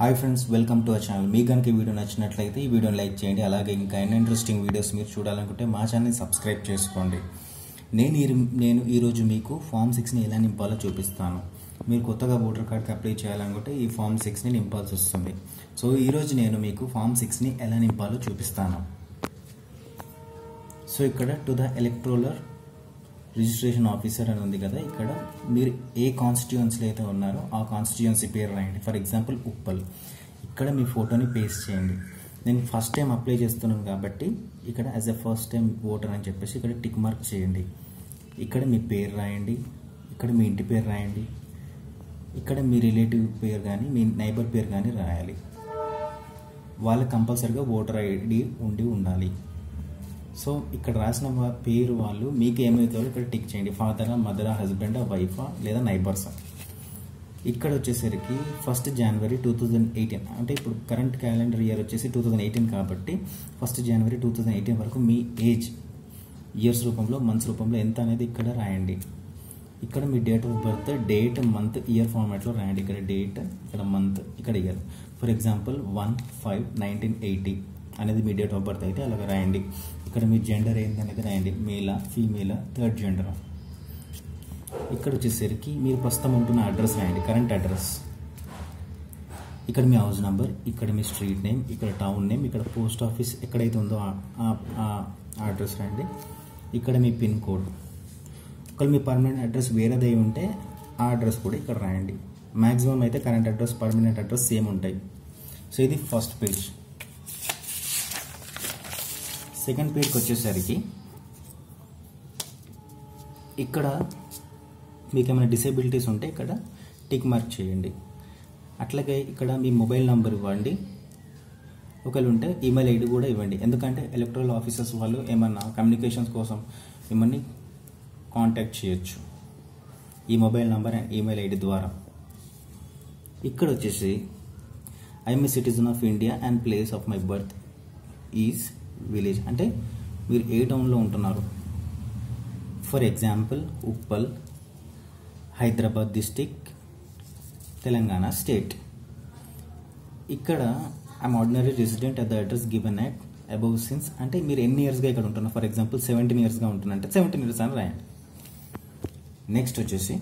Hi friends welcome to our channel మీ కనుక ఈ video నచ్చినట్లయితే ఈ వీడియోని లైక్ చేయండి. అలాగే ఇంకా ఎన్నో ఇంట్రెస్టింగ్ వీడియోస్ మీరు చూడాలనుకుంటే మా ఛానల్ని సబ్స్క్రైబ్ చేసుకోండి. నేను ఈ నేను ఈరోజు మీకు ఫామ్ సిక్స్ని ఎలా నింపాలో చూపిస్తాను. మీరు కొత్తగా ఓటర్ కార్డ్కి అప్లై చేయాలనుకుంటే ఈ ఫామ్ సిక్స్ని నింపాల్సి వస్తుంది. సో ఈరోజు నేను మీకు ఫామ్ సిక్స్ని ఎలా నింపాలో చూపిస్తాను. సో ఇక్కడ to the electoral registration officer అని ఉంది కదా ఇక్కడ. మీరు ఏ కాన్స్టిట్యుయెన్సీలో అయితే ఉన్నారో ఆ కాన్స్టిట్యుయెన్సీ పేరు రాయండి. For example Uppal. ఇక్కడ మీ ఫోటోని పేస్ట్ చేయండి. నేను ఫస్ట్ టైం అప్లై చేస్తున్నాను కాబట్టి ఇక్కడ as a first time voter అని చెప్పేసి ఇక్కడ టిక్ మార్క్ చేయండి. ఇక్కడ మీ పేరు రాయండి. ఇక్కడ మీ ఇంటి పేరు రాయండి. ఇక్కడ మీ రిలేటివ్ పేరు కానీ మీ నైబర్ పేరు కానీ రాయాలి. వాళ్ళకి కంపల్సరీగా ఓటర్ ఐడి ఉండి ఉండాలి. సో ఇక్కడ రాసిన పేరు వాళ్ళు మీకు ఏమైతే ఇక్కడ టిక్ చేయండి. ఫాదరా మదరా హస్బెండా వైఫా లేదా నైబర్సా ఇక్కడ వచ్చేసరికి first January two thousand eighteen అంటే ఇప్పుడు కరెంట్ క్యాలెండర్ ఇయర్ వచ్చేసి టూ థౌజండ్ ఎయిటీన్ కాబట్టి first January two thousand eighteen వరకు మీ ఏజ్ ఇయర్స్ రూపంలో మంత్స్ రూపంలో ఎంత అనేది ఇక్కడ రాయండి. ఇక్కడ మీ date of birth date month year ఫార్మాట్లో రాయండి. ఇక్కడ డేట్ ఇక్కడ మంత్ ఇక్కడ year for example one five nineteen eighty అనేది మీ డేట్ ఆఫ్ బర్త్ అయితే అలాగ రాయండి. ఇక్కడ మీ జెండర్ ఏంటి అనేది రాయండి. మేలా ఫీమేలా థర్డ్ జెండర్ ఇక్కడ వచ్చేసరికి మీరు ప్రస్తుతం ఉంటున్న అడ్రస్ రాయండి. కరెంట్ అడ్రస్ ఇక్కడ మీ హౌస్ నెంబర్ ఇక్కడ మీ స్ట్రీట్ నేమ్ ఇక్కడ టౌన్ నేమ్ ఇక్కడ పోస్ట్ ఆఫీస్ ఎక్కడైతే ఉందో ఆ- ఆ అడ్రస్ రాయండి. ఇక్కడ మీ పిన్ కోడ్ ఒకవేళ మీ పర్మనెంట్ అడ్రస్ వేరేదై ఉంటే ఆ అడ్రస్ కూడా ఇక్కడ రాయండి. మ్యాక్సిమం అయితే current address permanent address same ఉంటాయి. సో ఇది ఫస్ట్ పేజ్ సెకండ్ పేజ్కి వచ్చేసరికి ఇక్కడ మీకు ఏమైనా డిసేబిలిటీస్ ఉంటే ఇక్కడ టిక్ మార్క్ చేయండి. అట్లాగే ఇక్కడ మీ మొబైల్ నంబర్ ఇవ్వండి. ఒకవేళ ఉంటే ఈమెయిల్ ఐడి కూడా ఇవ్వండి. ఎందుకంటే ఎలక్ట్రల్ ఆఫీసర్స్ వాళ్ళు ఏమన్నా కమ్యూనికేషన్స్ కోసం మిమ్మల్ని కాంటాక్ట్ చేయొచ్చు. ఈ mobile number and email ID ద్వారా. ఇక్కడ వచ్చేసి I'm citizen of India and place of my birth is village అంటే మీరు ఏ టౌన్లో ఉంటున్నారు? For example Uppal Hyderabad district Telangana state ఇక్కడ I'm ordinary resident at the address given at above since అంటే మీరు ఎన్ని ఇయర్స్గా ఇక్కడ ఉంటున్నారు? ఫర్ ఎగ్జాంపుల్ సెవెంటీన్ ఇయర్స్గా ఉంటున్నంటే సెవెంటీన్ ఇయర్స్ అని రాయండి. నెక్స్ట్ వచ్చేసి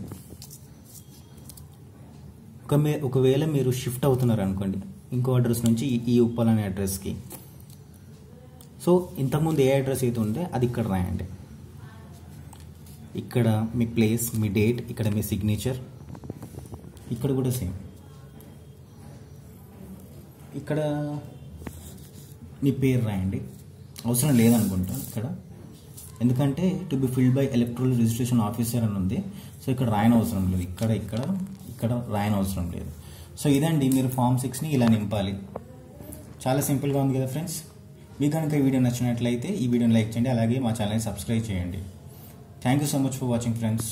ఒక మే ఒకవేళ మీరు షిఫ్ట్ అవుతున్నారు అనుకోండి ఇంకో అడ్రస్ నుంచి ఈ- ఈ ఉప్పల్ అనే అడ్రస్కి సో ఇంతకుముందు ఏ అడ్రస్ అయితే ఉంటే అది ఇక్కడ రాయండి. ఇక్కడ మీ ప్లేస్ మీ డేట్ ఇక్కడ మీ సిగ్నేచర్. ఇక్కడ కూడా సేమ్. ఇక్కడ మీ పేరు రాయండి. అవసరం లేదనుకుంటా ఇక్కడ. ఎందుకంటే to be filled by electoral registration officer అని ఉంది. సో ఇక్కడ రాయన అవసరం లేదు. ఇక్కడ ఇక్కడ ఇక్కడ రాయన అవసరం లేదు. సో ఇదండి మీరు ఫామ్ సిక్స్ని ఇలా నింపాలి. చాలా సింపుల్గా ఉంది కదా ఫ్రెండ్స్ మీకు కనుక ఈ వీడియో నచ్చినట్లయితే ఈ వీడియోని లైక్ చేయండి అలాగే మా ఛానల్ని సబ్స్క్రైబ్ చేయండి. Thank you so much for watching friends